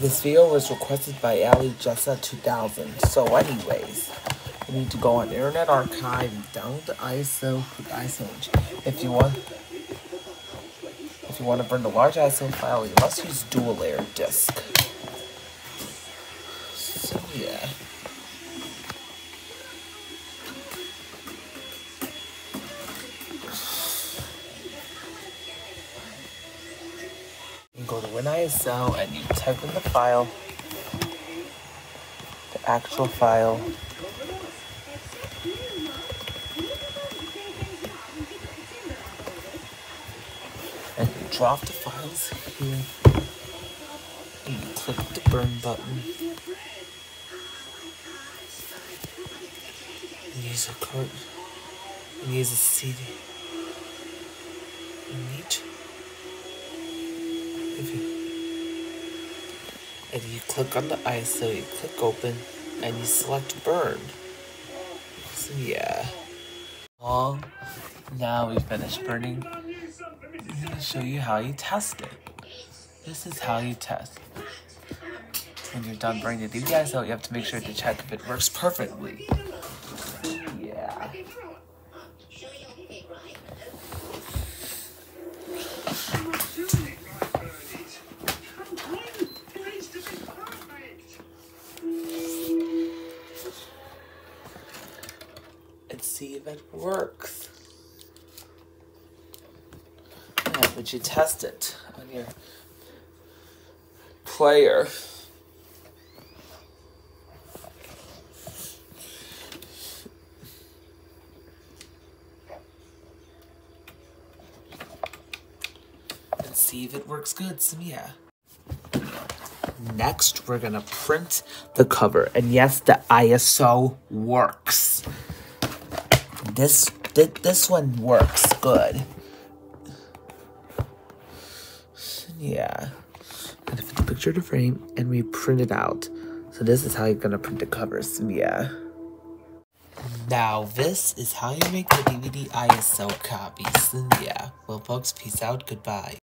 This video was requested by AllyJessa 2000. So anyways, you need to go on Internet Archive, and download the ISO, the ISO. If you want if you want to burn the large ISO file, you must use dual layer disk. So yeah. Go to WinISO and you type in the file, the actual file. And you drop the files here. And you click the burn button. Use a card. Use a CD. And each if you and you click on the ISO, you click open, and you select burn. So yeah. Well, now we've finished burning. I'm gonna show you how you test it. This is how you test. When you're done burning the DVD you have to make sure to check if it works perfectly. Yeah. And see if it works. But you test it on your player. And see if it works good, yeah. Next, we're gonna print the cover. And yes, the ISO works. This, th this one works good. Yeah. Gonna put the picture to frame and we print it out. So this is how you're gonna print the covers. Yeah. Now this is how you make the DVD ISO copies. Yeah. Well folks, peace out. Goodbye.